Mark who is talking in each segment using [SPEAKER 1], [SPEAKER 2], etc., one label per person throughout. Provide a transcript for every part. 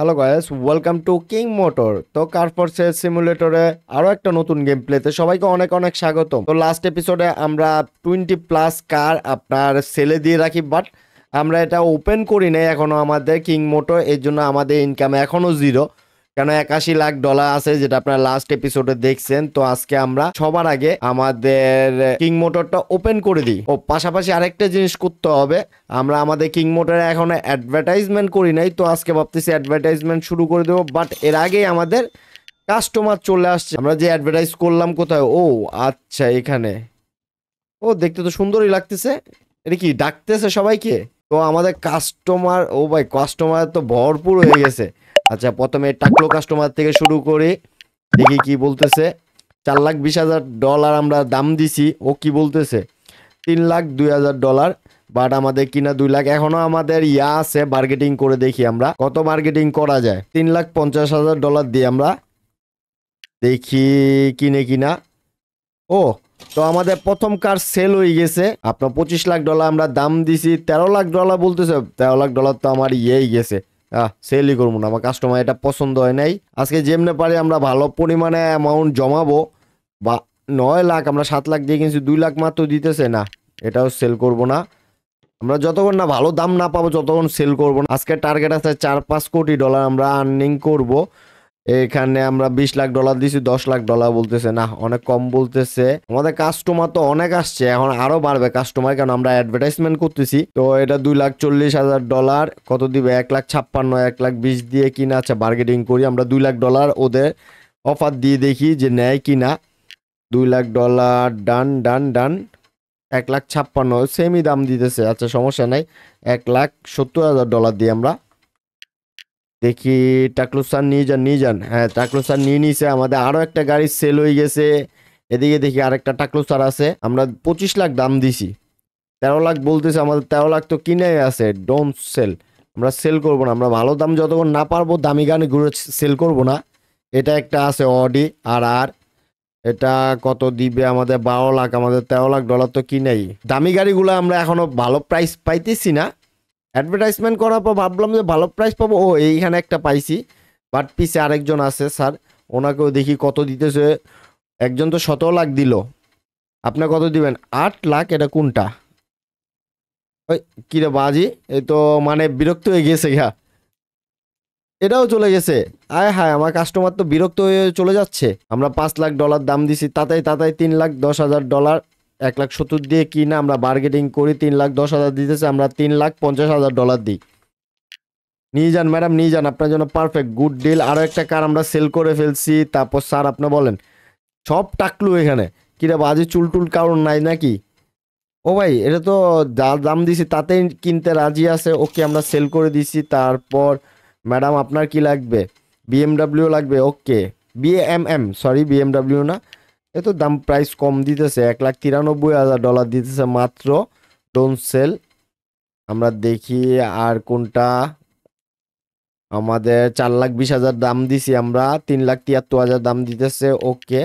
[SPEAKER 1] Hello guys welcome to King Motor তো car for sale সিমুলেটরে আরও একটা নতুন গেম প্লেতে সবাইকে অনেক অনেক স্বাগত তো লাস্ট এপিসোডে আমরা টোয়েন্টি প্লাস কার আপনার সেলে দিয়ে রাখি বাট আমরা এটা ওপেন করি নাই এখনও আমাদের কিং মোটর এর জন্য আমাদের ইনকাম এখনও জিরো কেন একাশি লাখ ডলার আছে যেটা আপনারা লাস্ট এপিসোডে দেখছেন, তো আজকে আমরা সবার আগে আমাদের কিং মোটরটা ওপেন করে দিই। ও, পাশাপাশি আরেকটা জিনিস করতে হবে, আমরা আমাদের কিং মোটরে এখনও অ্যাডভার্টাইজমেন্ট করি নাই, তো আজকে ভাবতেছি অ্যাডভার্টাইজমেন্ট শুরু করে দেবো বাট এর আগেই আমাদের কাস্টমার চলে আসছে। আমরা যে অ্যাডভার্টাইজ করলাম কোথায়? ও আচ্ছা এখানে। ও, দেখতে তো সুন্দরই লাগতেছে। এটা কি, ডাকতেছে সবাইকে? তো আমাদের কাস্টমার ও ভাই কাস্টমার তো ভরপুর হয়ে গেছে। আচ্ছা প্রথমে টাকলো কাস্টমার থেকে শুরু করি দেখি কি বলতেছে। চার লাখ বিশ হাজার ডলার আমরা দাম দিছি, ও কি বলতেছে? তিন লাখ দুই হাজার ডলার বাট আমাদের কিনা দুই লাখ। এখনও আমাদের ইয়া আছে মার্কেটিং করে দেখি আমরা। কত মার্কেটিং করা যায়? তিন লাখ পঞ্চাশ হাজার ডলার দিয়ে আমরা দেখি কিনে কিনা। ও, তো আমাদের প্রথম কার সেল হয়ে গেছে। আপনার পঁচিশ লাখ ডলার আমরা দাম দিছি, তেরো লাখ ডলার বলতেছে, তেরো লাখ ডলার তো আমার ইয়েই গেছে। সেলই করব না, আমার কাস্টমার এটা পছন্দ হয় নাই। আজকে যেমনে পারি আমরা ভালো পরিমাণে অ্যামাউন্ট জমাবো, বা নয় লাখ, আমরা সাত লাখ দিয়ে কিনছি, দুই লাখ মাত্র দিতেছে না, এটাও সেল করব না। আমরা যতক্ষণ না ভালো দাম না পাবো যতক্ষণ সেল করব না। আজকে টার্গেট আছে চার পাঁচ কোটি ডলার আমরা আর্নিং করব। এখানে আমরা বিশ লাখ ডলার দিছি, দশ লাখ ডলার বলতেছে। না, অনেক কম বলতেছে। আমাদের কাস্টমার তো অনেক আসছে, এখন আরও বাড়বে কাস্টমার কারণ আমরা অ্যাডভার্টাইজমেন্ট করতেছি। তো এটা দুই লাখ চল্লিশ হাজার ডলার কত দিবে? এক লাখ ছাপ্পান্ন, এক লাখ বিশ দিয়ে কিনা আচ্ছা বার্গেটিং করি, আমরা দুই লাখ ডলার ওদের অফার দিয়ে দেখি যে নেয় কিনা। দুই লাখ ডলার ডান ডান ডান এক লাখ ছাপ্পান্ন সেমই দাম দিতেছে আচ্ছা সমস্যা নাই। এক লাখ সত্তর হাজার ডলার দিয়ে আমরা। দেখি টাকলু স্যার নিয়ে যান নিয়ে যান। হ্যাঁ টাকলু স্যার নিয়ে নিছে। আমাদের আরও একটা গাড়ি সেল হয়ে গেছে। এদিকে দেখি আরেকটা টাকলু স্যার আছে। আমরা পঁচিশ লাখ দাম দিছি। তেরো লাখ বলতেছে আমাদের, তেরো লাখ তো কিনে আছে। ডোন্ট সেল আমরা সেল করব না। আমরা ভালো দাম যতক্ষণ না পারব, দামি গাড়ি ঘুরে সেল করব না। এটা একটা আছে অডি আর আর এটা কত দিবে আমাদের? বারো লাখ। আমাদের তেরো লাখ ডলার তো কিনেই। দামি গাড়িগুলো আমরা এখনও ভালো প্রাইস পাইতেছি না। অ্যাডভার্টাইজমেন্ট করার পর ভাবলাম যে ভালো প্রাইস পাবো। ও, এইখানে একটা পাইছি। বাট পিসে আরেকজন আছে স্যার ওনাকেও দেখি কত দিতেছে। একজন তো সতেরো লাখ দিল। আপনার কত দিবেন? আট লাখ, এটা কোনটা? ওই কিরে বাজি? এই তো মানে বিরক্ত হয়ে গেছে ঘা এটাও চলে গেছে। আয় হায়, আমার কাস্টমার তো বিরক্ত হয়ে চলে যাচ্ছে। আমরা পাঁচ লাখ ডলার দাম দিছি, তাতাই তাতাই তিন লাখ দশ হাজার ডলার এক লাখ সত্তর দিয়ে কিনা আমরা বার্গেটিং করি, তিন লাখ দশ হাজার দিতেছে, আমরা তিন লাখ পঞ্চাশ হাজার ডলার দিই। নিয়ে যান ম্যাডাম নিয়ে যান, আপনার জন্য পারফেক্ট গুড ডিল আরও একটা কার আমরা সেল করে ফেলছি, তারপর স্যার আপনি বলেন, সব টাকলু এখানে। কিরে বাজে, চুল টুল কারণ নাই নাকি? ও ভাই, এটা তো যা দাম দিছি তাতেই কিনতে রাজি আছে, ওকে আমরা সেল করে দিছি, তারপর ম্যাডাম আপনার কি লাগবে? বিএমডাব্লিউ লাগবে ওকে বিএমএম সরি বিএমডাব্লিউ না। এ তো দাম প্রাইস কম দিতেছে, এক লাখ তিরানব্বই হাজার ডলার দিতেছে মাত্র। ডোন সেল আমরা দেখি আর কোনটা। আমাদের চার লাখ বিশ হাজার দাম দিছি আমরা, তিন লাখ তিয়াত্তর হাজার দাম দিতেছে ওকে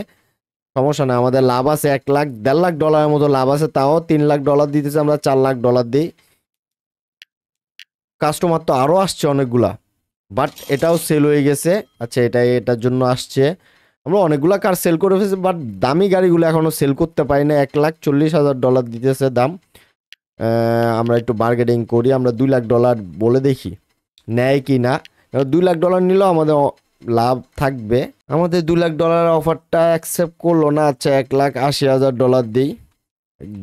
[SPEAKER 1] সমস্যা না আমাদের লাভ আছে এক লাখ, দেড় লাখ ডলারের মতো লাভ আছে, তাও তিন লাখ ডলার দিতেছে আমরা, চার লাখ ডলার দিই। কাস্টমার তো আরও আসছে অনেকগুলা বাট এটাও সেল হয়ে গেছে। আচ্ছা এটা, এটার জন্য আসছে। আমরা অনেকগুলা কার সেল করে ফেলেছি বাট দামি গাড়িগুলো এখনও সেল করতে পারি না এক লাখ চল্লিশ হাজার ডলার দিতেছে দাম। আমরা একটু বার্গেটিং করি, আমরা দুই লাখ ডলার বলে দেখি, নেয় কি না। দুই লাখ ডলার নিলেও আমাদের লাভ থাকবে। আমাদের দুই লাখ ডলার অফারটা অ্যাকসেপ্ট করল না আচ্ছা এক লাখ আশি হাজার ডলার দিই।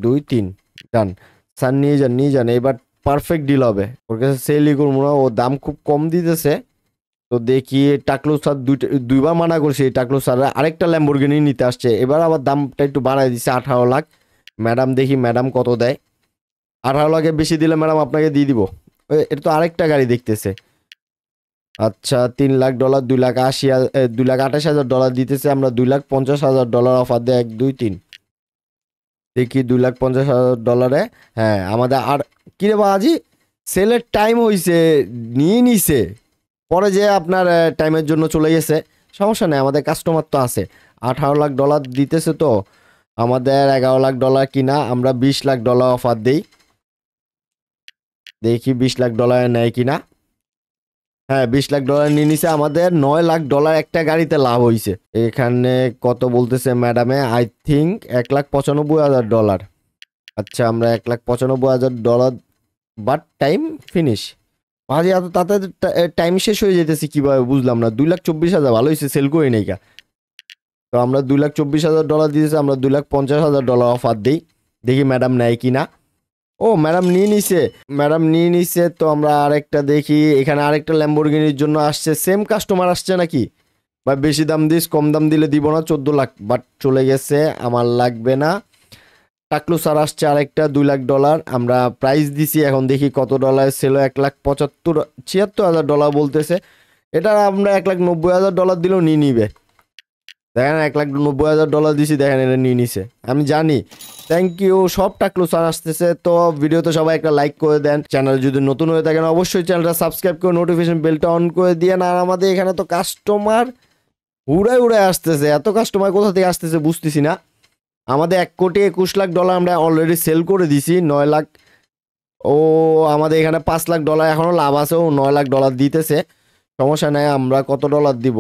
[SPEAKER 1] দুই, তিন, ডান। স্যার নিয়ে যান নিয়ে যান, এবার পারফেক্ট ডিল হবে। ওর কাছে সেলই করব না, ও দাম খুব কম দিতেছে। তো দেখি টাকলু স্যার দুইটা, দুইবার মানা করছি টাকলু স্যার আরেকটা ল্যাম্বরগিনি নিতে আসছে। এবার আবার দামটা একটু বাড়াই দিচ্ছে আঠারো লাখ। ম্যাডাম দেখি ম্যাডাম কত দেয়। আঠারো লাখে বেশি দিলে ম্যাডাম আপনাকে দিয়ে দিব। এটা তো আরেকটা গাড়ি দেখতেছে। আচ্ছা তিন লাখ ডলার, দুই লাখ আশি হাজার দুই লাখ আঠাশ হাজার ডলার দিতেছে। আমরা দুই লাখ পঞ্চাশ হাজার ডলার অফার দেয় এক, দুই, তিন। দেখি দুই লাখ পঞ্চাশ হাজার ডলারে হ্যাঁ আমাদের আর, কিরে বাজি সেলের টাইম হইছে, নিয়ে নিছে। পরে যে আপনার টাইমের জন্য চলে গেছে, সমস্যা নেই, আমাদের কাস্টমার তো আছে। আঠারো লাখ ডলার দিতেছে তো, আমাদের এগারো লাখ ডলার কিনা, আমরা বিশ লাখ ডলার অফার দিই। দেখি বিশ লাখ ডলার নেয় কিনা। হ্যাঁ বিশ লাখ ডলার নিয়ে নিছে, আমাদের নয় লাখ ডলার একটা গাড়িতে লাভ হয়েছে এখানে কত বলতেছে ম্যাডামে আই থিঙ্ক এক লাখ পঁচানব্বই হাজার ডলার আচ্ছা আমরা এক লাখ পঁচানব্বই হাজার ডলার বাট টাইম ফিনিশ ভাজি এত তাতে টাইম শেষ হয়ে যেতেছে কীভাবে বুঝলাম না। দুই লাখ চব্বিশ হাজার ভালো হয়েছে সেল করি নাই তো আমরা দুই লাখ চব্বিশ হাজার ডলার দিয়েছি আমরা দুই লাখ পঞ্চাশ হাজার ডলার অফার দিই। দেখি ম্যাডাম নেয় কি না ও ম্যাডাম নিয়ে নিছে। ম্যাডাম নিয়ে নিছে তো আমরা আরেকটা দেখি। এখানে আরেকটা ল্যাম্বরগিনির জন্য আসছে। সেম কাস্টমার আসছে নাকি? বা বেশি দাম দিস, কম দাম দিলে দিব না, চোদ্দ লাখ। বাট চলে গেছে, আমার লাগবে না। টাকলু স্যার আসছে আরেকটা দুই লাখ ডলার। আমরা প্রাইস দিছি, এখন দেখি কত ডলার ছিল এক লাখ পঁচাত্তর, ছিয়াত্তর হাজার ডলার বলতেছে। এটা আমরা এক লাখ নব্বই হাজার ডলার দিলেও নিয়ে নিবে। দেখেন, এক লাখ নব্বই হাজার ডলার দিছি, দেখেন এটা নিয়ে নিছে। আমি জানি। থ্যাংক ইউ সব টাকলু স্যার আসতেছে। তো ভিডিওতে সবাই একটা লাইক করে দেন। চ্যানেল যদি নতুন হয়ে থাকেন, অবশ্যই চ্যানেলটা সাবস্ক্রাইব করে নোটিফিকেশন বেলটা অন করে দিয়ে আর আমাদের এখানে তো কাস্টমার উড়াই উড়াই আসতেছে। এত কাস্টমার কোথা থেকে আসতেছে বুঝতেছি না। আমাদের এক কোটি একুশ লাখ ডলার আমরা অলরেডি সেল করে দিছি, নয় লাখ, ও আমাদের এখানে পাঁচ লাখ ডলার এখনও লাভ আছে, ও নয় লাখ ডলার দিতেছে, সমস্যা নাই, আমরা কত ডলার দিব?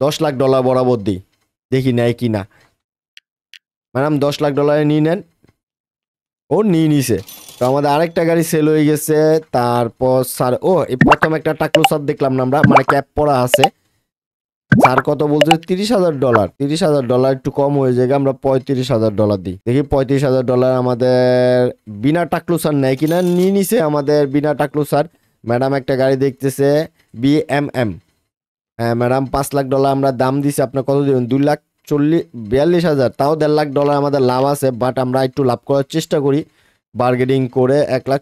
[SPEAKER 1] দশ লাখ ডলার বরাবর দিই, দেখি নেয় কি না। ম্যাডাম, দশ লাখ ডলারে নিয়ে নেন। ও নিয়ে নিছে। তো আমাদের আরেকটা গাড়ি সেল হয়ে গেছে, তারপর স্যার ও, এই প্রথম একটা টাকলু স্যার দেখলাম না আমরা মানে ক্যাপ পরা আছে। স্যার কত বলছে? তিরিশ হাজার ডলার। তিরিশ হাজার ডলার একটু কম হয়ে যায় আমরা পঁয়ত্রিশ হাজার ডলার দিই। দেখি পঁয়ত্রিশ হাজার ডলার আমাদের বিনা টাকলু স্যার নেয় কিনা? নিয়ে নিছে আমাদের বিনা টাকলু স্যার। ম্যাডাম একটা গাড়ি দেখতেছে, বি এম এম। হ্যাঁ ম্যাডাম, পাঁচ লাখ ডলার আমরা দাম দিছি, আপনার কত দিবেন? দুই লাখ চল্লিশ, বিয়াল্লিশ হাজার। তাও দেড় লাখ ডলার আমাদের লাভ আছে, বাট আমরা একটু লাভ করার চেষ্টা করি। বার্গেনিং করে এক লাখ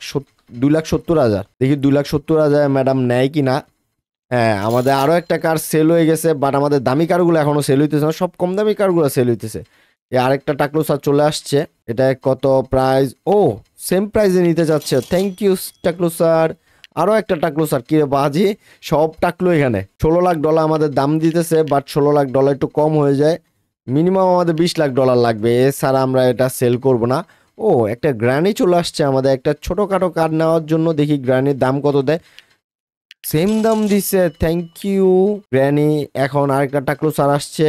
[SPEAKER 1] দুই লাখ সত্তর হাজার। দেখি দুই লাখ সত্তর হাজার ম্যাডাম নেয় কি না হ্যাঁ আমাদের আরও একটা কার সেল হয়ে গেছে বাট আমাদের দামি কারগুলো এখনও সেল হইতেছে না, সব কম দামি কারগুলো সেল হইতেছে। এই আরেকটা টাকলু স্যার চলে আসছে, এটা কত প্রাইস ও সেম প্রাইসে নিতে চাচ্ছে থ্যাংক ইউ টাকলু স্যার আরও একটা টাকলো স্যার কি রে বাজি? সব টাকলো এখানে। ষোলো লাখ ডলার আমাদের দাম দিতেছে বাট ষোলো লাখ ডলার একটু কম হয়ে যায়। মিনিমাম আমাদের বিশ লাখ ডলার লাগবে, এছাড়া আমরা এটা সেল করব না। ও, একটা গ্র্যানি চলে আসছে আমাদের, একটা ছোটোখাটো কার নেওয়ার জন্য দেখি গ্র্যানির দাম কত দেয়। সেম দাম দিছে থ্যাংক ইউ গ্র্যানি এখন আরেকটা টাকলো স্যার আসছে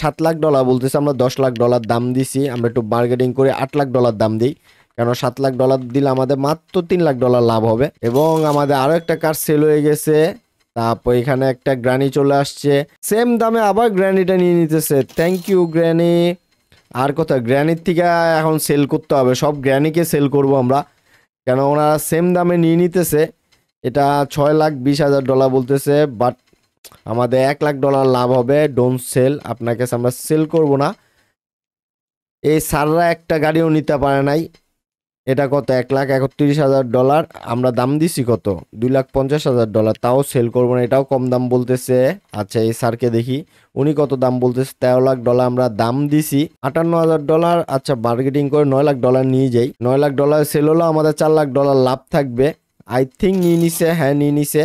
[SPEAKER 1] সাত লাখ ডলার বলতেছে, আমরা দশ লাখ ডলার দাম দিছি। আমরা একটু বার্গেনিং করে আট লাখ ডলার দাম দিই। কেন সাত লাখ ডলার দিলে আমাদের মাত্র তিন লাখ ডলার লাভ হবে। এবং আমাদের আরও একটা কার সেল হয়ে গেছে। তারপর এখানে একটা গ্রানি চলে আসছে। সেম দামে আবার গ্র্যানিটা নিয়ে নিতেছে। থ্যাংক ইউ গ্র্যানি আর কোথায় গ্র্যানির থেকে এখন সেল করতে হবে। সব গ্র্যানিকে সেল করব আমরা। কেন ওনারা সেম দামে নিয়ে নিতেছে। এটা ছয় লাখ বিশ হাজার ডলার বলতেছে বাট আমাদের এক লাখ ডলার লাভ হবে। ডোন্ট সেল আপনার কাছে আমরা সেল করব না। এই সাররা একটা গাড়িও নিতে পারে নাই। এটা কত? এক লাখ একত্রিশ হাজার ডলার আমরা দাম দিছি কত? দুই লাখ পঞ্চাশ হাজার ডলার তাও সেল করব না। এটাও কম দাম বলতেছে। আচ্ছা এই স্যারকে দেখি। উনি কত দাম বলতেছে? তেরো লাখ ডলার আমরা দাম দিছি। আটান্ন হাজার ডলার আচ্ছা বার্গেটিং করে নয় লাখ ডলার নিয়ে যাই। নয় লাখ ডলার সেল হলো, আমাদের চার লাখ ডলার লাভ থাকবে। আই থিঙ্ক নিয়ে নিছে হ্যাঁ নিয়ে নিছে।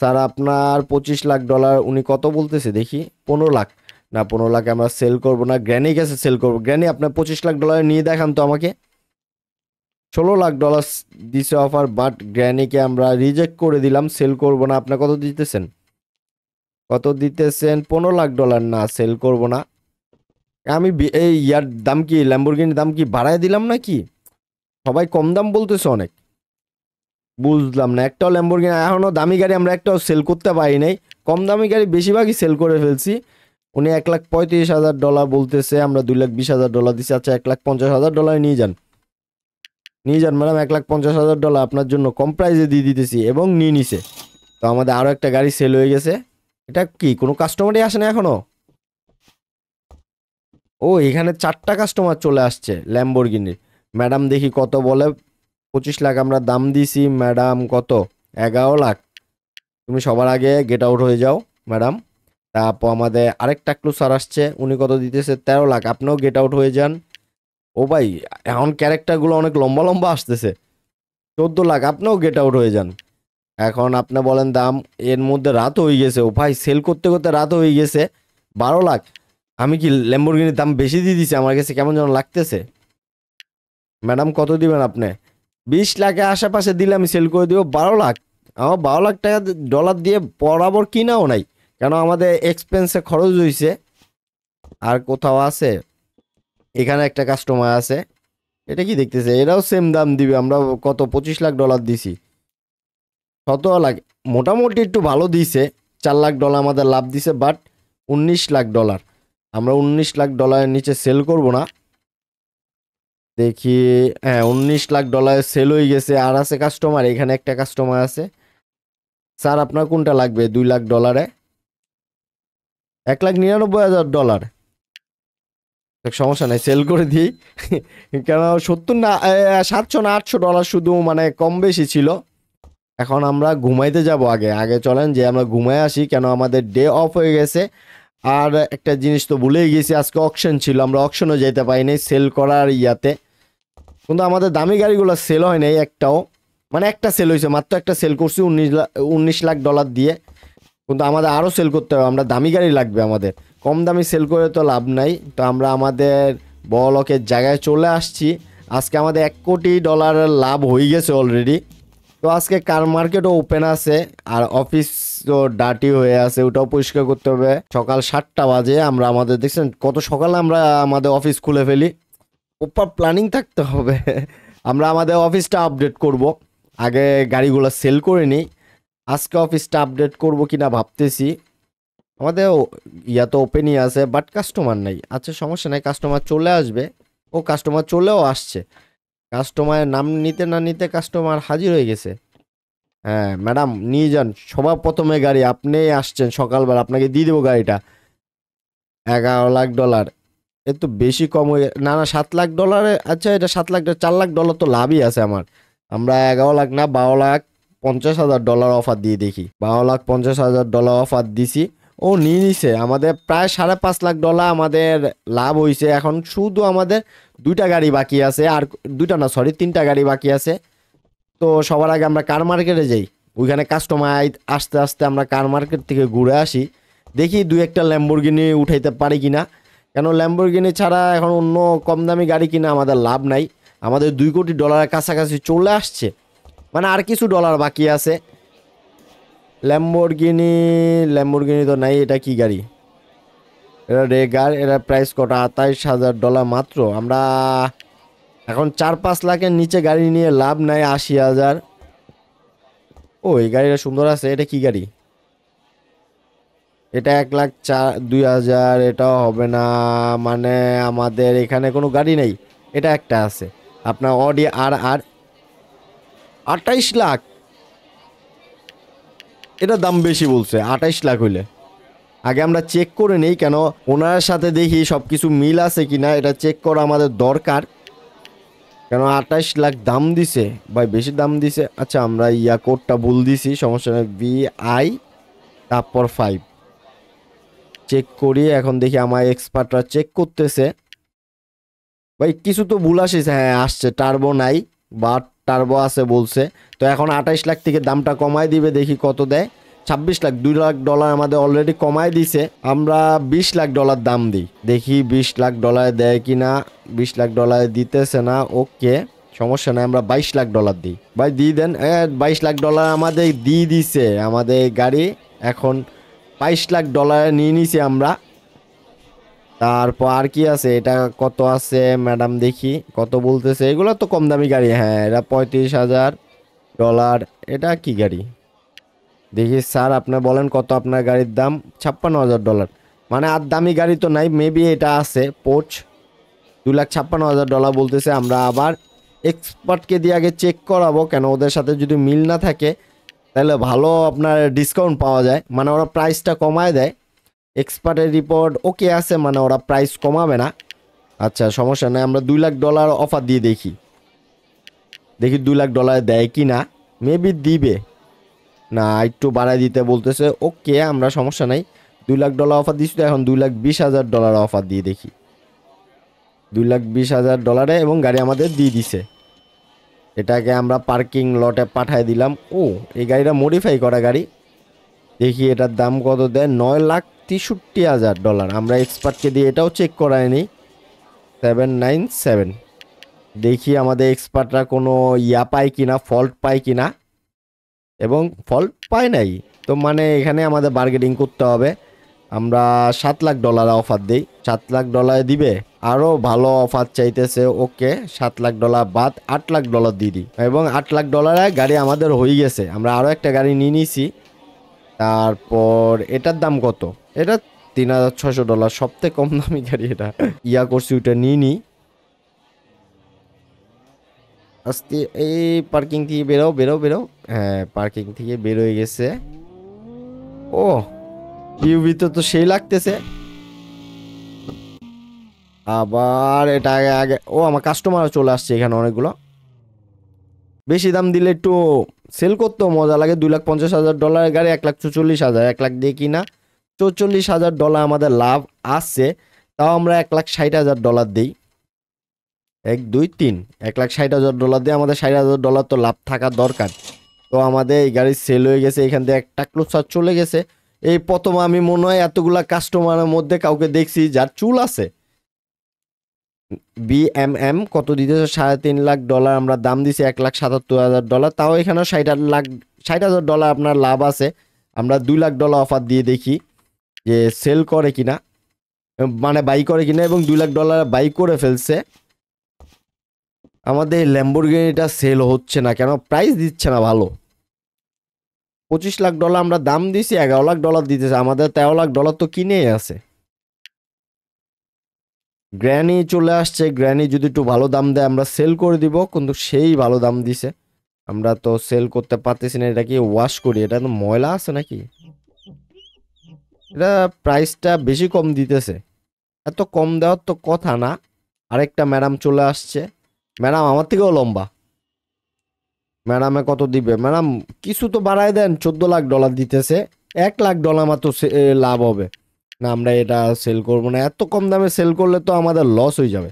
[SPEAKER 1] স্যার, আপনার পঁচিশ লাখ ডলার উনি কত বলতেছে দেখি? পনেরো লাখ। না, পনেরো লাখ আমরা সেল করব না। গ্র্যানি কাছে সেল করব। গ্র্যানি আপনার পঁচিশ লাখ ডলার নিয়ে দেখান তো আমাকে। ষোলো লাখ ডলার দিছে অফার বাট গ্র্যানিকে আমরা রিজেক্ট করে দিলাম সেল করব না। আপনার কত দিতেছেন? কত দিতেছেন? পনেরো লাখ ডলার না সেল করব না। আমি এই ইয়ার দাম কি ল্যাম্বরগিনির দাম কি বাড়ায় দিলাম নাকি? সবাই কম দাম বলতেছে অনেক। বুঝলাম না। একটাও ল্যাম্বরগিনি এখনও দামি গাড়ি আমরা একটাও সেল করতে পারি নাই। কম দামি গাড়ি বেশিরভাগই সেল করে ফেলছি। উনি এক লাখ পঁয়ত্রিশ হাজার ডলার বলতেছে, আমরা দুই লাখ বিশ হাজার ডলার দিচ্ছি আচ্ছা এক লাখ পঞ্চাশ হাজার ডলার নিয়ে যান। নিয়ে যান ম্যাডাম, এক লাখ পঞ্চাশ হাজার ডলার আপনার জন্য কম প্রাইসে দিয়ে দিতেছি এবং নিয়ে নিছে। তো আমাদের আরও একটা গাড়ি সেল হয়ে গেছে। এটা কি, কোনো কাস্টমারই আসে না এখনও ও, এখানে চারটা কাস্টমার চলে আসছে ল্যাম্বরগিনির ম্যাডাম দেখি কত বলে পঁচিশ লাখ আমরা দাম দিছি ম্যাডাম কত? এগারো লাখ। তুমি সবার আগে গেট আউট হয়ে যাও, ম্যাডাম। তারপর আমাদের আরেকটা ক্লু স্যার আসছে, উনি কত দিতেছে? তেরো লাখ। আপনিও গেট আউট হয়ে যান। ও ভাই, এখন ক্যারেক্টারগুলো অনেক লম্বা লম্বা আসতেছে। চোদ্দ লাখ, আপনিও গেট আউট হয়ে যান। এখন আপনি বলেন দাম, এর মধ্যে রাত হয়ে গেছে। ও ভাই সেল করতে করতে রাত হয়ে গেছে, বারো লাখ। আমি কি ল্যাম্বরগিনির দাম বেশি দিয়ে দিছি? আমার কাছে কেমন যেন লাগতেছে। ম্যাডাম, কত দিবেন আপনি? বিশ লাখে আশেপাশে দিলে আমি সেল করে দিব বারো লাখ। আমার বারো লাখ টাকা ডলার দিয়ে বরাবর কিনাও নাই। কেন আমাদের এক্সপেন্সে খরচ হয়েছে আর কোথাও আছে, এখানে একটা কাস্টমার আছে, এটা কি দেখতেছে? এরাও সেম দাম দিবে, আমরা কত, পঁচিশ লাখ ডলার দিছি। কত লাখ, মোটামুটি একটু ভালো দিছে, চার লাখ ডলার আমাদের লাভ দিছে বাট উনিশ লাখ ডলার আমরা উনিশ লাখ ডলারের নিচে সেল করব না। দেখি হ্যাঁ উনিশ লাখ ডলার সেল হয়ে গেছে। আর আছে কাস্টমার এখানে একটা কাস্টমার আছে। স্যার, আপনার কোনটা লাগবে দুই লাখ ডলারে এক লাখ নিরানব্বই হাজার ডলার সমস্যা নাই সেল করে দিই। কেন, সত্তর না সাতশো না আটশো ডলার শুধু মানে কম বেশি ছিল। এখন আমরা ঘুমাইতে যাব আগে। আগে চলেন, যে আমরা ঘুমাই আসি, কেন আমাদের ডে অফ হয়ে গেছে। আর একটা জিনিস তো ভুলেই গেছি, আজকে অকশন ছিল, আমরা অকশনও যেতে পারিনি সেল করার ইয়াতে। কিন্তু আমাদের দামি গাড়িগুলো সেল হয় নাই একটাও। মানে একটা সেল হয়েছে, মাত্র একটা সেল করছি, উনিশ লাখ উনিশ লাখ ডলার দিয়ে। কিন্তু আমাদের আরও সেল করতে হবে, আমরা দামি গাড়ি লাগবে আমাদের। কম দামি সেল করে তো লাভ নাই, তো আমরা আমাদের বলকের জায়গায় চলে আসছি। আজকে আমাদের এক কোটি ডলারের লাভ হয়ে গেছে অলরেডি তো আজকে কার মার্কেটও ওপেন আছে, আর অফিস তো ডাটি হয়ে আছে, ওটাও পরিষ্কার করতে হবে। সকাল সাতটা বাজে, আমরা আমাদের দেখছেন কত সকালে আমরা আমাদের অফিস খুলে ফেলি। প্রপার প্ল্যানিং থাকতে হবে। আমরা আমাদের অফিসটা আপডেট করব। আগে গাড়িগুলো সেল করে নিই। আজকে অফিসটা আপডেট করব কিনা ভাবতেছি। আমাদের ইয়া তো ওপেনই আছে বাট কাস্টমার নাই। আচ্ছা সমস্যা নাই। কাস্টমার চলে আসবে। ও কাস্টমার চলেও আসছে। কাস্টমারের নাম নিতে না নিতে কাস্টমার হাজির হয়ে গেছে। হ্যাঁ ম্যাডাম নিয়ে যান। সবার প্রথমে গাড়ি। আপনি আসছেন সকালবেলা। আপনাকে দিয়ে দেবো গাড়িটা। এগারো লাখ ডলার এ তো বেশি কম হয়ে না না, সাত লাখ ডলারে আচ্ছা এটা সাত লাখ চার লাখ ডলার তো লাভই আছে আমার। আমরা এগারো লাখ না, বারো লাখ পঞ্চাশ হাজার ডলার অফার দিয়ে দেখি। বারো লাখ পঞ্চাশ হাজার ডলার অফার দিছি। ও নিয়ে নিছে। আমাদের প্রায় সাড়ে পাঁচ লাখ ডলার আমাদের লাভ হয়েছে এখন শুধু আমাদের দুইটা গাড়ি বাকি আছে, আর দুইটা না সরি তিনটা গাড়ি বাকি আছে। তো সবার আগে আমরা কার মার্কেটে যাই। ওইখানে কাস্টমার আস্তে আস্তে আমরা কার মার্কেট থেকে ঘুরে আসি। দেখি দুই একটা ল্যাম্বরগিনি উঠাইতে পারি কিনা। কেন ল্যাম্বরগিনি ছাড়া এখন অন্য কম দামি গাড়ি কিনা আমাদের লাভ নাই। আমাদের দুই কোটি ডলারের কাছাকাছি চলে আসছে। মানে আর কিছু ডলার বাকি আছে। ল্যাম্বরগিনি ল্যাম্বরগিনি তো নাই, এটা কি গাড়ি? এটা রেগার এটা প্রাইস কটা আঠাইশ হাজার ডলার মাত্র। আমরা এখন চার পাঁচ লাখের নিচে গাড়ি নিয়ে লাভ নাই, আশি হাজার। ও, এই গাড়িটা সুন্দর আছে, এটা কি গাড়ি? এটা এক লাখ চার, দুই হাজার, এটাও হবে না। মানে আমাদের এখানে কোনো গাড়ি নেই। এটা একটা আছে। আপনার অডি আর আর আঠাইশ লাখ। এটা দাম বেশি বলছে, আঠাইশ লাখ হইলে। আগে আমরা চেক করে নেই কেন ওনার সাথে দেখি সব কিছু মিল আছে কি না এটা চেক করা আমাদের দরকার। কেন আঠাইশ লাখ দাম দিছে? ভাই, বেশি দাম দিছে? আচ্ছা আমরা ইয়া কোডটা ভুল দিছি, সমস্যা নেই। ভি আই তারপর ফাইভ চেক করি, এখন দেখি আমার এক্সপার্টরা চেক করতেছে। ভাই, কিছু তো ভুল আসিস হ্যাঁ আসছে টার্বো নাই বা টার্বো আছে বলছে। তো এখন আঠাইশ লাখ থেকে দামটা কমায় দিবে, দেখি কত দেয়। ছাব্বিশ লাখ, দুই লাখ ডলার আমাদের অলরেডি কমায় দিছে, আমরা বিশ লাখ ডলার দাম দিই। দেখি বিশ লাখ ডলার দেয় কি না, বিশ লাখ ডলার দিতেছে না, ওকে, সমস্যা নাই, আমরা বাইশ লাখ ডলার দিই। ভাই, দিয়ে দেন হ্যাঁ বাইশ লাখ ডলার আমাদের দিয়ে দিছে, আমাদের গাড়ি, এখন বাইশ লাখ ডলারে নিয়ে নিছি আমরা। তারপর আর কি আছে? এটা কত আছে ম্যাডাম দেখি, কত বলতেছে? এগুলো তো কম দামি গাড়ি হ্যাঁ এটা পঁয়ত্রিশ হাজার ডলার এটা কি গাড়ি? দেখি স্যার, আপনি বলেন কত আপনার গাড়ির দাম? ছাপ্পান্ন হাজার ডলার মানে আর দামি গাড়ি তো নাই মেবি এটা আছে পোচ দু লাখ ছাপ্পান্ন হাজার ডলার বলতেছে, আমরা আবার এক্সপার্টকে দিয়ে আগে চেক করাবো, কেন ওদের সাথে যদি মিল না থাকে। তাহলে ভালো আপনার ডিসকাউন্ট পাওয়া যায়। মানে ওরা প্রাইসটা কমায় দেয়। এক্সপার্টের রিপোর্ট ওকে আছে মানে ওরা প্রাইস কমাবে না। আচ্ছা সমস্যা নেই, আমরা দুই লাখ ডলার অফার দিয়ে দেখি। দেখি দুই লাখ ডলার দেয় কি না। মেবি দিবে। না, একটু বাড়ায় দিতে বলতেছে ওকে আমরা সমস্যা নাই। দুই লাখ ডলার অফার দিচ্ছি এখন দুই লাখ বিশ হাজার ডলার অফার দিয়ে দেখি। দুই লাখ বিশ হাজার ডলারে এবং গাড়ি আমাদের দিয়ে দিছে। এটাকে আমরা পার্কিং লটে পাঠায় দিলাম। ও, এই গাড়িটা মডিফাই করা গাড়ি। দেখি এটার দাম কত দেয়? নয় লাখ তেষট্টি হাজার ডলার আমরা এক্সপার্টকে দিয়ে এটাও চেক করায় নিই। সেভেন নাইন সেভেন দেখি আমাদের এক্সপার্টরা কোনো ইয়া পায় কিনা ফল্ট পায় কিনা। এবং ফল্ট পায় নাই। তো মানে এখানে আমাদের বার্গেটিং করতে হবে। আমরা সাত লাখ ডলার অফার দিই। সাত লাখ ডলার দিবে আরও ভালো অফার চাইতেছে ওকে, সাত লাখ ডলার বাদ আট লাখ ডলার দিয়ে দিই। এবং আট লাখ ডলারে গাড়ি আমাদের হয়ে গেছে। আমরা আরও একটা গাড়ি নিয়ে নিয়েছি তারপর এটার দাম কত? এটা তিন হাজার ছশো ডলার, সবথেকে কম দামি গাড়ি এটা। ইয়া করছি ওটা নিয়ে নিই। আস্তে, এই পার্কিং থেকে বেরো বেরো বেরো। হ্যাঁ পার্কিং থেকে বেরোয় গেছে। ও ইউভিতে তো সেই লাগতেছে। আবার এটা আগে আগে, ও আমার কাস্টমার চলে আসছে এখানে অনেকগুলো। বেশি দাম দিলে একটু সেল করতেও মজা লাগে। দুই লাখ পঞ্চাশ হাজার ডলারের গাড়ি, এক লাখ চুচল্লিশ হাজার, এক লাখ দিয়ে কিনা। চৌচল্লিশ হাজার ডলার আমাদের লাভ আসছে তাও আমরা এক লাখ ষাট হাজার ডলার দিই। এক, দুই, তিন, এক লাখ ষাট হাজার ডলার দিয়ে আমাদের ষাট হাজার ডলার তো লাভ থাকা দরকার। তো আমাদের এই গাড়ি সেল হয়ে গেছে, এখান থেকে একটা ক্লোসার চলে গেছে। এই প্রথম আমি মনে হয় এতগুলা কাস্টমারের মধ্যে কাউকে দেখছি যার চুল আছে। বিএমএম কত দিতেছে? সাড়ে তিন লাখ ডলার আমরা দাম দিছি এক লাখ সাতাত্তর হাজার ডলার তাও এখানেও ষাট লাখ, ষাট হাজার ডলার আপনার লাভ আছে। আমরা দুই লাখ ডলার অফার দিয়ে দেখি যে সেল করে কিনা মানে বাই করে কিনা এবং দুই লাখ ডলার বাই করে ফেলছে। আমাদের ল্যাম্বোর্গিনিটা সেল হচ্ছে না কেন? প্রাইস দিচ্ছে না ভালো। পঁচিশ লাখ ডলার আমরা দাম দিছি, এগারো লাখ ডলার দিতেছে, আমাদের তেরো লাখ ডলার তো কিনেই আছে। গ্র্যানি চলে আসছে গ্র্যানি যদি একটু ভালো দাম দেয়, আমরা সেল করে দিব, কিন্তু সেই ভালো দাম দিছে। আমরা তো সেল করতে পারতেছি না, এটা কি ওয়াশ করি? এটা তো ময়লা আছে নাকি? এটা প্রাইসটা বেশি কম দিতেছে। এত কম দেওয়ার তো কথা না। আরেকটা ম্যাডাম চলে আসছে। ম্যাডাম আমার থেকেও লম্বা। ম্যাডামে কত দিবে? ম্যাডাম, কিছু তো বাড়ায় দেন, চোদ্দ লাখ ডলার দিতেছে। এক লাখ ডলার মাত্র লাভ হবে। না, আমরা এটা সেল করব না। এত কম দামে সেল করলে তো আমাদের লস হয়ে যাবে।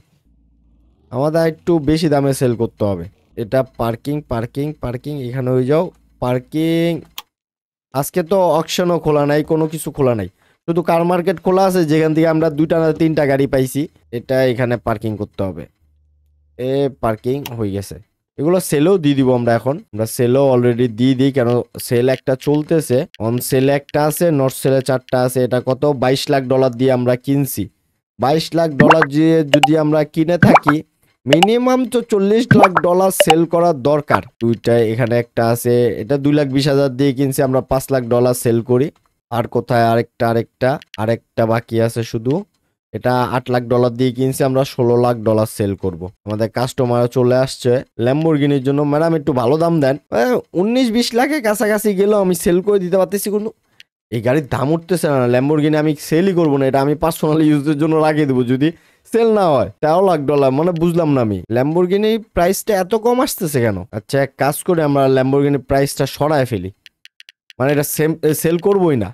[SPEAKER 1] আমাদের একটু বেশি দামে সেল করতে হবে। এটা পার্কিং পার্কিং পার্কিং এখানে হয়ে যাও। পার্কিং আজকে তো অকশনও খোলা নাই, কোনো কিছু খোলা নাই। শুধু কার মার্কেট খোলা আছে, যেখান থেকে আমরা দুইটা না তিনটা গাড়ি পাইছি। এটা এখানে পার্কিং করতে হবে। এ পার্কিং হয়ে গেছে। এগুলো সেলও দিয়ে দিব আমরা এখন। আমরা সেলও অলরেডি দিয়ে দিই, কেন সেল একটা চলতেছে। অন সেলে একটা আছে নর্থ সেলে চারটা আছে, এটা কত? বাইশ লাখ ডলার দিয়ে আমরা কিনছি। বাইশ লাখ ডলার দিয়ে যদি আমরা কিনে থাকি মিনিমাম তো চল্লিশ লাখ ডলার সেল করার দরকার। দুইটা এখানে একটা আছে, এটা দুই লাখ বিশ হাজার দিয়ে কিনছি, আমরা পাঁচ লাখ ডলার সেল করি। আর কোথায় আরেকটা আরেকটা আরেকটা বাকি আছে শুধু। এটা আট লাখ ডলার দিয়ে কিনছি, আমরা ষোলো লাখ ডলার সেল করব। আমাদের কাস্টমার চলে আসছে ল্যাম্বোর্গিনির জন্য। ম্যাডাম একটু ভালো দাম দেন। উনিশ বিশ লাখের কাছাকাছি গেলেও আমি সেল করে দিতে পারতেছি, কিন্তু এই গাড়ির দাম উঠতেছে না। ল্যাম্বোর্গিনি আমি সেলই করব না, এটা আমি পার্সোনালি ইউজের জন্য লাগিয়ে দেবো। যদি সেল না হয়, তেরো লাখ ডলার মানে বুঝলাম না আমি। ল্যাম্বোর্গিনি প্রাইসটা এত কম আসতেছে কেন? আচ্ছা এক কাজ করে, আমরা ল্যাম্বোর্গিনি প্রাইসটা সরায় ফেলি। মানে এটা সেম সেল করবোই না।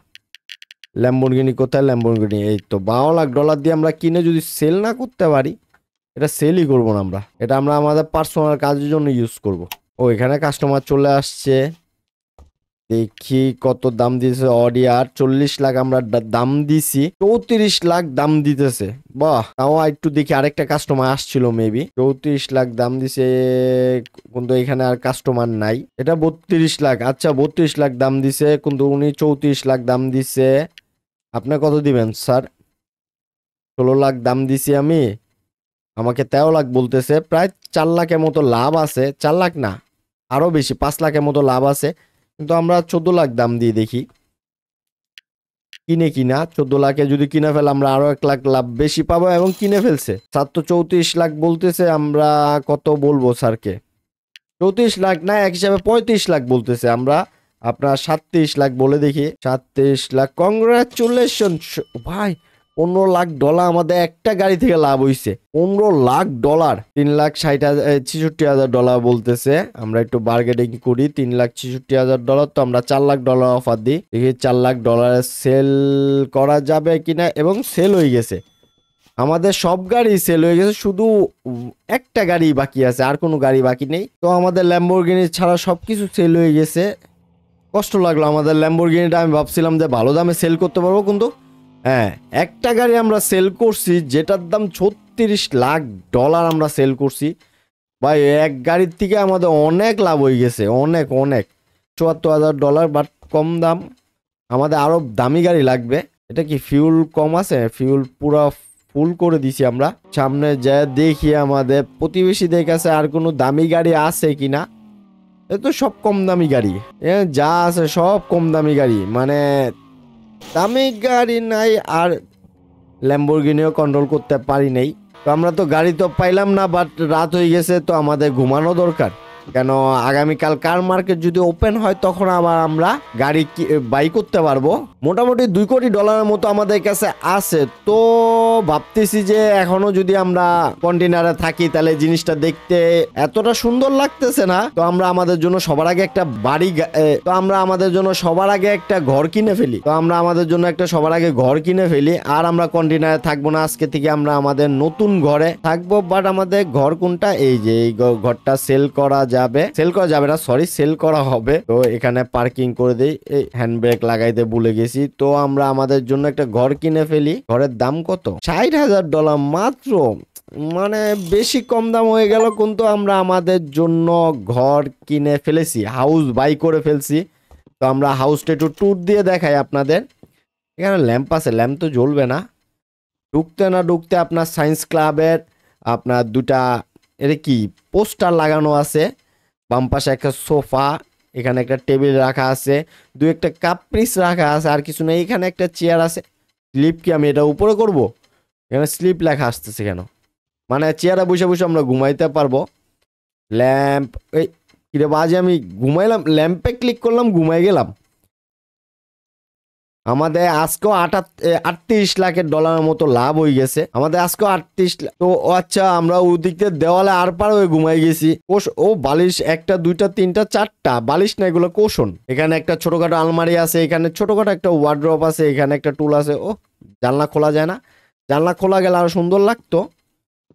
[SPEAKER 1] ল্যাম্বোর্গিনি কোথায়? ল্যাম্বোর্গিনি এই তো বারো লাখ ডলার দিয়ে আমরা কিনে যদি সেল না করতে পারি, এটা সেলই করব না আমরা। এটা আমরা আমাদের পার্সোনাল কাজের জন্য ইউজ করব। ও, এখানে কাস্টমার চলে আসছে। দেখি কত দাম দিতেছে অডি আর চল্লিশ লাখ আমরা দাম দিছি। চৌত্রিশ লাখ দাম দিতেছে। বাহ! তাও একটু দেখি আরেকটা কাস্টমার আসছিল মেবি চৌত্রিশ লাখ দাম দিছে। কিন্তু এখানে আর কাস্টমার নাই। এটা বত্রিশ লাখ। আচ্ছা বত্রিশ লাখ দাম দিছে। কিন্তু উনি চৌত্রিশ লাখ দাম দিছে। আপনি কত দিবেন? স্যার, ষোলো লাখ দাম দিছি আমি। আমাকে তেরো লাখ বলতেছে। প্রায় চার লাখের মতো লাভ আছে। চার লাখ না আরও বেশি, পাঁচ লাখের মতো লাভ আছে। কিন্তু আমরা চোদ্দ লাখ দাম দিয়ে দেখি। কিনে কিনা, চোদ্দ লাখে যদি কিনে ফেলে আমরা আরও এক লাখ লাভ বেশি পাবো এবং কিনে ফেলছে। স্যার তো চৌত্রিশ লাখ বলতেছে, আমরা কত বলব স্যারকে? চৌত্রিশ লাখ না, এক হিসাবে পঁয়ত্রিশ লাখ বলতেছে। আমরা আপনার সাতত্রিশ লাখ বলে দেখি। সাতত্রিশ লাখ কংগ্রাচুলেশন ভাই, পনেরো লাখ ডলার আমাদের একটা গাড়ি থেকে লাভ হইছে। পনেরো লাখ ডলার তিন লাখ ষাট হাজার ছেষট্টি হাজার ডলার বলতেছে। আমরা একটু বার্গেটিং করি, তিন লাখ ছেষট্টি হাজার ডলার তো আমরা চার লাখ ডলার অফার দিই। দেখি চার লাখ ডলারের সেল করা যাবে কিনা এবং সেল হয়ে গেছে। আমাদের সব গাড়ি সেল হয়ে গেছে, শুধু একটা গাড়ি বাকি আছে, আর কোনো গাড়ি বাকি নেই। তো আমাদের ল্যাম্বোর্গিনি ছাড়া সব কিছু সেল হয়ে গেছে। কষ্ট লাগল। আমাদের ল্যাম্বোর্গিনিটা আমি ভাবছিলাম যে ভালো দামে সেল করতে পারব কিন্তু হ্যাঁ একটা গাড়ি আমরা সেল করছি যেটার দাম ছত্রিশ লাখ ডলার আমরা সেল করছি। ভাই, এক গাড়ির থেকে আমাদের অনেক লাভ হয়ে গেছে, অনেক অনেক। চুয়াত্তর হাজার ডলার বাট কম দাম। আমাদের আরও দামি গাড়ি লাগবে। এটা কি ফিউল কম আছে? ফিউল পুরো ফুল করে দিছি আমরা। সামনে যা দেখি আমাদের প্রতিবেশীদের কাছে আর কোনো দামি গাড়ি আছে কিনা? এ তো সব কম দামি গাড়ি। এ যা আছে সব কম দামি গাড়ি মানে দামি গাড়ি নাই আর ল্যাম্বরগিনিও কন্ট্রোল করতে পারি নাই। তো আমরা তো গাড়ি তো পাইলাম না বাট রাত হয়ে গেছে, তো আমাদের ঘুমানো দরকার। কেন আগামীকাল কার মার্কেট যদি ওপেন হয়, তখন আবার আমরা গাড়ি বাই করতে পারব। মোটামুটি দুই কোটি ডলারের মতো আমাদের কাছে আছে। তো ভাবতেছি যে এখনও যদি আমরা কন্টেনারে থাকি, তাহলে জিনিসটা দেখতে এতটা সুন্দর লাগতেছে না। তো আমরা আমাদের জন্য সবার আগে একটা বাড়ি তো আমরা আমাদের জন্য সবার আগে একটা ঘর কিনে ফেলি। তো আমরা আমাদের জন্য একটা সবার আগে ঘর কিনে ফেলি। আর আমরা কন্টেনারে থাকব না, আজকে থেকে আমরা আমাদের নতুন ঘরে থাকব। বাট আমাদের ঘর কোনটা? এই যে এই ঘরটা সেল করা যাবে। সেল করা যাবে না সরি সেল করা হবে। তো এখানে পার্কিং করে দেই, এই হ্যান্ড ব্রেক লাগাইতে ভুলে গেছি। তো আমরা আমাদের জন্য একটা ঘর কিনে ফেলি। ঘরের দাম কত? ষাট হাজার ডলার মাত্র। মানে বেশি কম দাম হয়ে গেল কিন্তু আমরা আমাদের জন্য ঘর কিনে ফেলেছি হাউস বাই করে ফেলছি। তো আমরা হাউসটা একটু ট্যুর দিয়ে দেখাই আপনাদের। এখানে ল্যাম্প আছে ল্যাম্প তো জ্বলবে না। ঢুকতে না ঢুকতে আপনার সায়েন্স ক্লাবের আপনার দুটা, এটা কি পোস্টার লাগানো আছে। বাম পাশে একটা সোফা, এখানে একটা টেবিল রাখা আছে, দু একটা কাপ পিস রাখা আছে, আর কিছু নেই, এখানে একটা চেয়ার আছে। স্লিপ কি আমি এটা উপরে করব? এখানে স্লিপ লেখা আসতেছে কেন? মানে চেয়ারে বসে বসে আমরা ঘুমাইতে পারব। ল্যাম্প, এই, কিরে বাজে, আমি ঘুমাইলাম, ল্যাম্পে ক্লিক করলাম, ঘুমাই গেলাম। আমাদের আজকেও আটাত আটত্রিশ লাখের ডলারের মতো লাভ হয়ে গেছে। আমাদের আজকেও আটত্রিশ তো আচ্ছা আমরা ওদিক দিয়ে দেওয়ালে আর পার হয়ে ঘুমাই গেছি। কোষ, ও বালিশ একটা, দুইটা, তিনটা, চারটা, বালিশ না এগুলো কোষণ। এখানে একটা ছোটখাটো আলমারি আছে, এখানে ছোটখাটো একটা ওয়ার্ড্রপ আছে, এখানে একটা টুল আছে। ও জানলা খোলা যায় না। জানলা খোলা গেলে আরও সুন্দর লাগতো।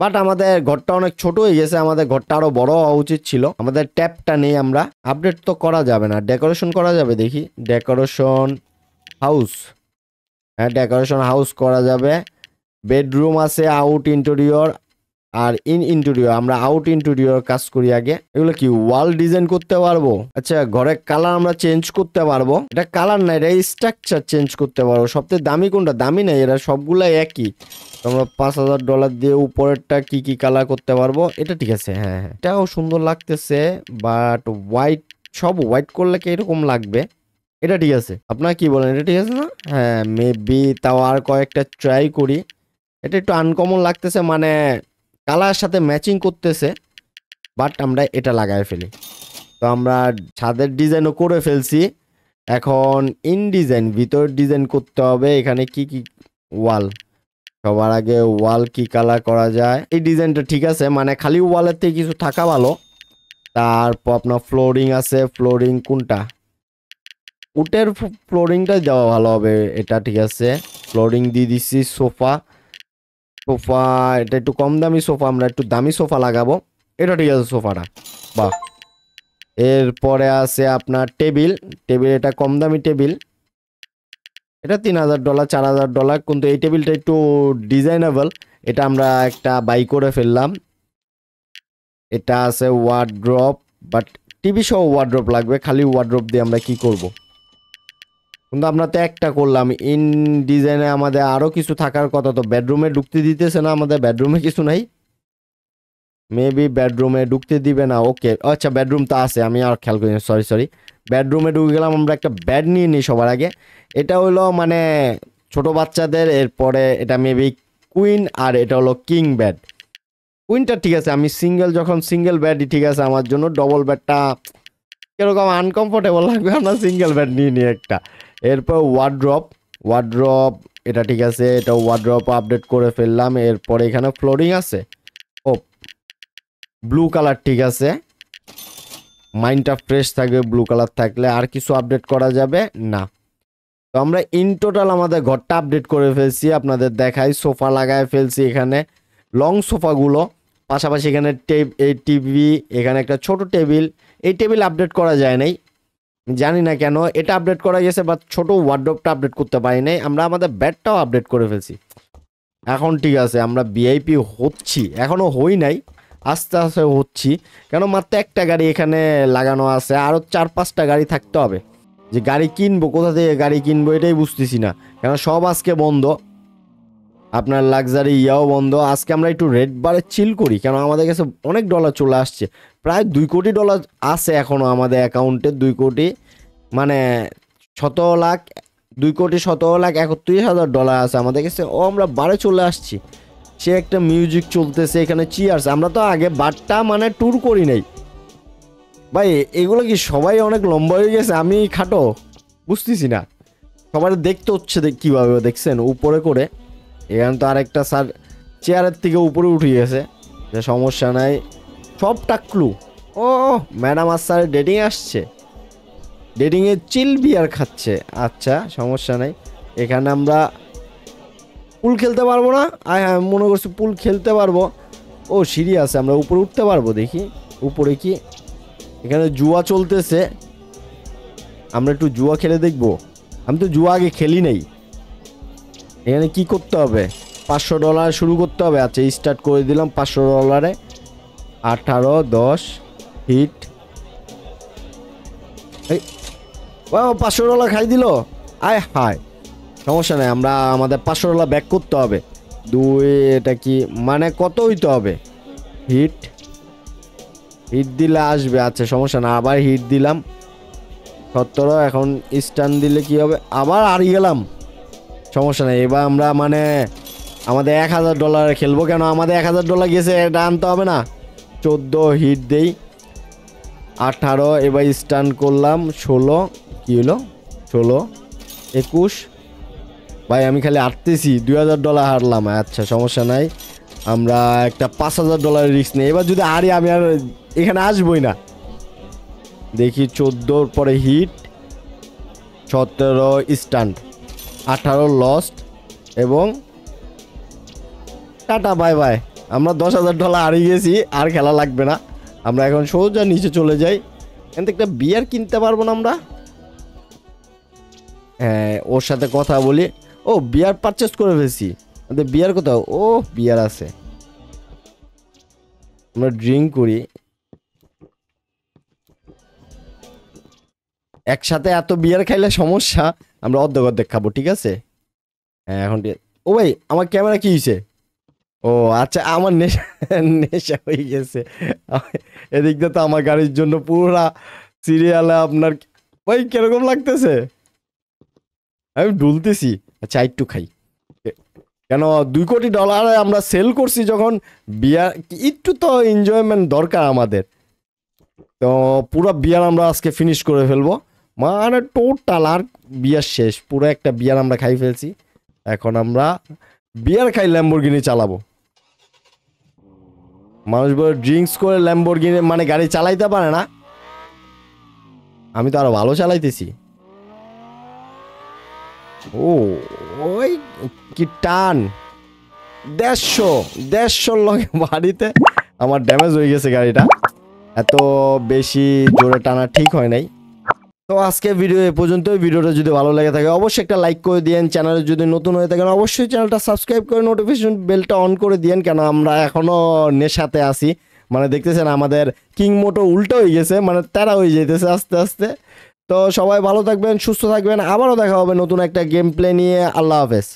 [SPEAKER 1] বাট আমাদের ঘরটা অনেক ছোট হয়ে গেছে, আমাদের ঘরটা আরও বড় হওয়া উচিত ছিল। আমাদের ট্যাপটা নেই আমরা। আপডেট তো করা যাবে না। ডেকোরেশন করা যাবে দেখি। Decoration house. হ্যাঁ ডেকোরেশন হাউস করা যাবে। বেডরুম আছে, আউট ইন্টেরিয়র আর ইন ইন্টেরিয়র। আমরা আউট ইন্টেরিয়র কাজ করি আগে। এগুলো কি ওয়াল ডিজাইন করতে পারব? আচ্ছা ঘরের কালার আমরা চেঞ্জ করতে পারব। এটা কালার না, এটা স্ট্রাকচার চেঞ্জ করতে পারব। সবথেকে দামি কোনটা? দামি না, এরা সবগুলাই একই। আমরা পাঁচ হাজার ডলার দিয়ে উপরেরটা কি কি কালার করতে পারব? এটা ঠিক আছে হ্যাঁ হ্যাঁ। এটাও সুন্দর লাগতেছে বাট হোয়াইট সব হোয়াইট করলে কি এরকম লাগবে? এটা ঠিক আছে। আপনারা কি বলেন, এটা ঠিক আছে না? হ্যাঁ মেবি তাও আর কয়েকটা ট্রাই করি। এটা একটু আনকমন লাগতেছে মানে কালার সাথে ম্যাচিং করতেছে বাট আমরা এটা লাগাই ফেলি। তো আমরা ছাদের ডিজাইনও করে ফেলছি। এখন ইন ডিজাইন ভিতর ডিজাইন করতে হবে। এখানে কি কি ওয়াল সবার আগে ওয়াল কি কালার করা যায়? এই ডিজাইনটা ঠিক আছে মানে খালি ওয়ালের থেকে কিছু থাকা ভালো। তারপর আপনার ফ্লোরিং আছে ফ্লোরিং কোনটা? উটের ফ্লোরিংটা দেওয়া ভালো হবে, এটা ঠিক আছে। ফ্লোরিং দিয়ে দিচ্ছি সোফা। সোফা, এটা একটু কম দামি সোফা, আমরা একটু দামি সোফা লাগাবো। এটা ঠিক আছে সোফাটা, বাহ। এরপরে আছে আপনার টেবিল টেবিল, এটা কম দামি টেবিল। এটা তিন হাজার ডলার, চার হাজার ডলার, কিন্তু এই টেবিলটা একটু ডিজাইনেবল। এটা আমরা একটা বাই করে ফেললাম। এটা আছে ওয়ার্ড্রপ বাট টিভি সহ ওয়ার্ড্রপ লাগবে, খালি ওয়ার্ড্রপ দিয়ে আমরা কি করব? কিন্তু আমরা তো একটা করলাম। ইন ডিজাইনে আমাদের আরও কিছু থাকার কথা তো বেডরুমে ঢুকতে দিতেছে না, আমাদের বেডরুমে কিছু নাই। মেবি বেডরুমে ঢুকতে দিবে না ওকে আচ্ছা বেডরুম তো আছে, আমি আর খেয়াল করি সরি সরি বেডরুমে ঢুকে গেলাম, আমরা একটা বেড নিয়ে নিই সবার আগে। এটা হলো মানে ছোট বাচ্চাদের, এরপরে এটা মেবি কুইন আর এটা হলো কিং বেড কুইনটা ঠিক আছে, আমি সিঙ্গেল যখন সিঙ্গেল বেডই ঠিক আছে, আমার জন্য ডবল বেডটা কীরকম আনকমফোর্টেবল লাগবে, আমরা সিঙ্গেল বেড নিয়ে নিই একটা। এরপর ওয়ার্ড্রপ ওয়ার্ড্রপ এটা ঠিক আছে, এটা ওয়ার্ড্রপ আপডেট করে ফেললাম, এরপরে এখানে ফ্লোরিং আছে। ও ব্লু কালার ঠিক আছে। মাইন্ডটা ফ্রেশ থাকবে ব্লু কালার থাকলে আর কিছু আপডেট করা যাবে না। তো আমরা ইন টোটাল আমাদের ঘরটা আপডেট করে ফেলছি, আপনাদের দেখাই, সোফা লাগায় ফেলছি এখানে। লং সোফাগুলো পাশাপাশি এখানে টেব, এই টিভি এখানে একটা ছোট টেবিল, এই টেবিল আপডেট করা যায় নাই। জানি না কেন, এটা আপডেট করা গেছে বা ছোট ওয়ার্ডরোবটা আপডেট করতে পারি নাই। আমরা আমাদের ব্যাডটাও আপডেট করে ফেলছি। এখন ঠিক আছে, আমরা ভিআইপি হচ্ছি। এখনও হই নাই, আস্তে আস্তে হচ্ছি। কেন, মাত্র একটা গাড়ি এখানে লাগানো আছে আরও চার পাঁচটা গাড়ি থাকতে হবে। যে গাড়ি কিনবো, কোথা থেকে গাড়ি কিনবো, এটাই বুঝতেছি না। কেন, সব আজকে বন্ধ। আপনার লাক্সারি ইয়াও বন্ধ। আজকে আমরা একটু রেড বারে চিল করি। কেন, আমাদের কাছে অনেক ডলার চলে আসছে। প্রায় দুই কোটি ডলার আছে এখনও আমাদের অ্যাকাউন্টে দুই কোটি মানে শত লাখ, দুই কোটি শত লাখ একত্রিশ হাজার ডলার আছে আমাদের কাছে। ও, আমরা বারে চলে আসছি। সে একটা মিউজিক চলতেছে, এখানে চিয়ার্স আমরা তো আগে বারটা মানে ট্যুর করি নাই। ভাই, এগুলো কি সবাই অনেক লম্বা হয়ে গেছে? আমি খাটো, বুঝতেছি না। সবার দেখতে হচ্ছে কীভাবে, দেখছেন? উপরে করে। এখানে তো আরেকটা স্যার চেয়ারের থেকে উপরে উঠে গেছে। যে সমস্যা নাই। সব টাকলু ও ম্যাডাম আর স্যার ডেটিং আসছে। ডেটিংয়ে চিল বিয়ার খাচ্ছে। আচ্ছা সমস্যা নাই। এখানে আমরা পুল খেলতে পারব না। আয় হ্যাঁ মনে করছি পুল খেলতে পারব। ও, সিঁড়ি আছে, আমরা উপরে উঠতে পারব, দেখি। উপরে কি? এখানে জুয়া চলতেছে। আমরা একটু জুয়া খেলে দেখব। আমি তো জুয়া আগে খেলি নাই। এখানে কি করতে হবে? পাঁচশো ডলার শুরু করতে হবে। আচ্ছা স্টার্ট করে দিলাম পাঁচশো ডলারে আঠারো, দশ, হিট। ও পাঁচশো ডলার খাই দিল? আয়, হায়, সমস্যা নেই, আমরা আমাদের পাঁচশো ডলার ব্যাক করতে হবে। দুই, এটা কি মানে কত হইতে হবে? হিট। হিট দিলে আসবে আচ্ছা সমস্যা না আবার হিট দিলাম। সতেরো, এখন স্টান দিলে কি হবে? আবার হারিয়ে গেলাম। সমস্যা নেই, এবার আমরা মানে আমাদের এক হাজার ডলারে খেলব কেন? আমাদের এক হাজার ডলার গেছে, এটা আনতে হবে না। চোদ্দ হিট দেই। আঠারো এবার স্টান করলাম, ষোলো, কী হলো? ষোলো, একুশ। ভাই, আমি খালি আটতেছি দুই হাজার ডলার হারলাম। আচ্ছা সমস্যা নাই। আমরা একটা পাঁচ হাজার ডলারের রিস্ক নেই। এবার যদি হারি, আমি আর এখানে আসবই না। দেখি চোদ্দোর পরে হিট, সতেরো স্টান্ট আঠারো লস্ট এবং টাটা বাই বাই আমরা দশ হাজার ডলার হারিয়ে গেছি, আর খেলা লাগবে না। আমরা এখন সোজা নিচে চলে যাই। এখান থেকে একটা বিয়ার কিনতে পারব না আমরা। হ্যাঁ ওর সাথে কথা বলি। ও বিয়ার পারচেস করে ফেলছি। আমাদের বিয়ার কোথাও? ও বিয়ার আছে। আমরা ড্রিঙ্ক করি। একসাথে এত বিয়ার খাইলে সমস্যা। আমরা অর্ধেক অর্ধেক খাব, ঠিক আছে? হ্যাঁ এখন ও ভাই, আমার ক্যামেরা কি হয়েছে ও আচ্ছা আমার নেশা নেশা হয়ে গেছে। এদিক দিয়ে তো আমার গাড়ির জন্য পুরা সিরিয়ালে আপনার ভাই কীরকম লাগতেছে? আমি ডুলতেছি আচ্ছা একটু খাই। কেন, দুই কোটি ডলারে আমরা সেল করছি যখন বিয়ার একটু তো এনজয়মেন্ট দরকার আমাদের। তো পুরো বিয়ার আমরা আজকে ফিনিশ করে ফেলব। মানে টোটাল আর বিয়ার শেষ, পুরো একটা বিয়ার আমরা খাই ফেলছি। এখন আমরা বিয়ার খাই ল্যাম্বরগিনি চালাবো। মানুষ বলে ড্রিঙ্কস করে ল্যাম্বরগিনি মানে গাড়ি চালাইতে পারে না। আমি তো আরও ভালো চালাইতেছি। ও, ওই কি টান। দেড়শো দেড়শো লগে বাড়িতে আমার ড্যামেজ হয়ে গেছে গাড়িটা। এত বেশি জোরে টানা ঠিক হয় নাই। তো আজকে ভিডিও এ পর্যন্ত ভিডিওটা যদি ভালো লাগে থাকে, অবশ্যই একটা লাইক করে দিয়েন। চ্যানেলে যদি নতুন হয়ে থাকেন, অবশ্যই চ্যানেলটা সাবস্ক্রাইব করে নোটিফিকেশন বেলটা অন করে দিয়েন। কেন আমরা এখনও নেশাতে আসি মানে দেখতেছেন আমাদের কিং মোটো উল্টো হয়ে গেছে মানে তারা হয়ে যেতেছে আস্তে আস্তে। তো সবাই ভালো থাকবেন, সুস্থ থাকবেন। আবারও দেখা হবে নতুন একটা গেম প্লে নিয়ে। আল্লাহ হাফেজ।